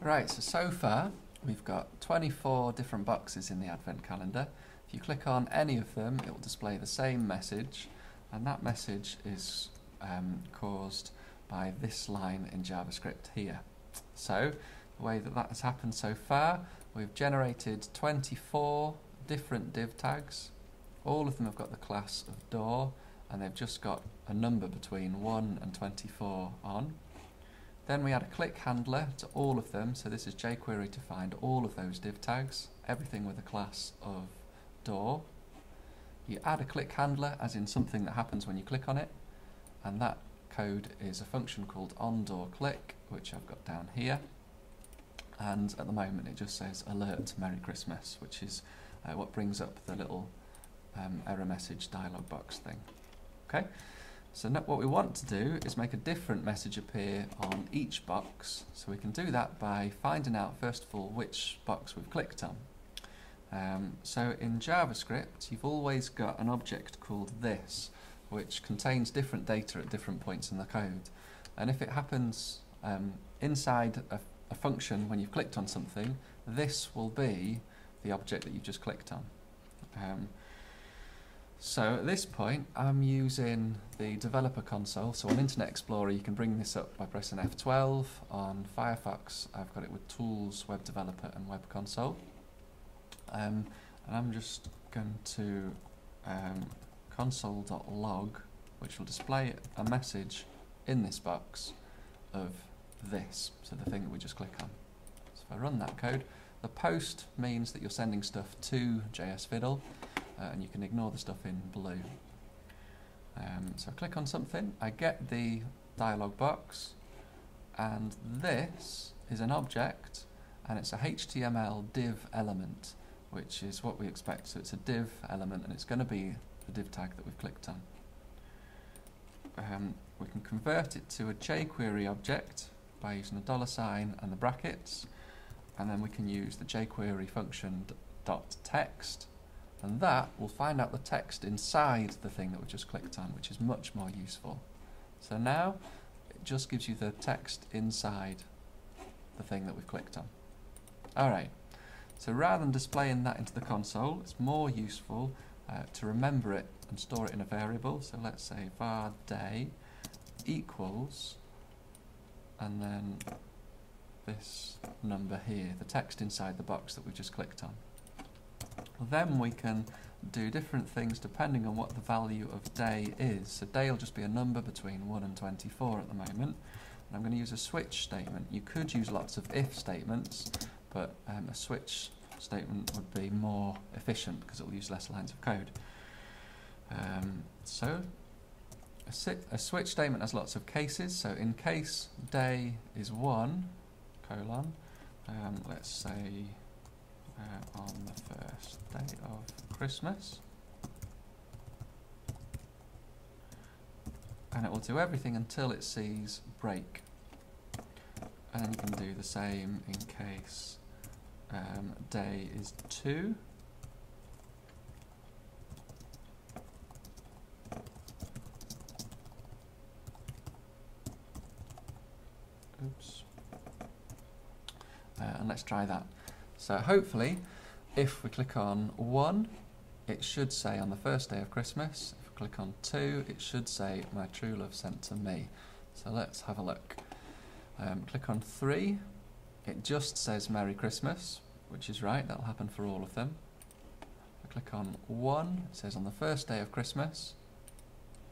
Right, so so far we've got 24 different boxes in the Advent calendar. If you click on any of them, it will display the same message, and that message is um, caused by this line in JavaScript here. So, the way that that has happened so far, we've generated 24 different div tags. All of them have got the class of door, and they've just got a number between 1 and 24 on. Then we add a click handler to all of them, so this is jQuery to find all of those div tags, everything with a class of door. You add a click handler, as in something that happens when you click on it, and that code is a function called onDoorClick, which I've got down here. And at the moment it just says alert Merry Christmas, which is uh, what brings up the little um, error message dialog box thing. Okay. So what we want to do is make a different message appear on each box. So we can do that by finding out first of all which box we've clicked on. Um, so in JavaScript you've always got an object called this which contains different data at different points in the code. And if it happens um, inside a, a function when you've clicked on something, this will be the object that you've just clicked on. Um, so at this point, I'm using the developer console. So on Internet Explorer, you can bring this up by pressing F12. On Firefox, I've got it with Tools, Web Developer, and Web Console. Um, and I'm just going to um, console.log, which will display a message in this box of this, so the thing that we just click on. So if I run that code, the post means that you're sending stuff to JS Fiddle, uh, and you can ignore the stuff in blue. Um, so I click on something, I get the dialog box, and this is an object, and it's a HTML div element, which is what we expect. So it's a div element, and it's going to be the div tag that we've clicked on. Um, we can convert it to a jQuery object by using a dollar sign and the brackets, and then we can use the jQuery function dot text and that will find out the text inside the thing that we just clicked on, which is much more useful. So now it just gives you the text inside the thing that we've clicked on. Alright, so rather than displaying that into the console, it's more useful uh, to remember it and store it in a variable. So let's say var day equals, and then this number here, the text inside the box that we've just clicked on. Then we can do different things depending on what the value of day is. So day will just be a number between 1 and 24 at the moment. And I'm going to use a switch statement. You could use lots of if statements, but um, a switch statement would be more efficient because it will use less lines of code. Um, so a, a, switch statement has lots of cases. So in case day is 1, colon, um, let's say uh, on the first day of Christmas. And it will do everything until it sees break. And then you can do the same in case um, day is 2. Oops. Uh, and let's try that. So hopefully, if we click on 1, it should say on the first day of Christmas. If we click on 2, it should say my true love sent to me. So let's have a look. Um, click on 3, it just says Merry Christmas, which is right, that'll happen for all of them. I click on 1, it says on the first day of Christmas,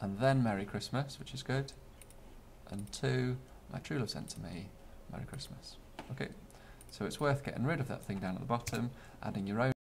and then Merry Christmas, which is good. And 2, my true love sent to me, Merry Christmas. Okay. So it's worth getting rid of that thing down at the bottom, adding your own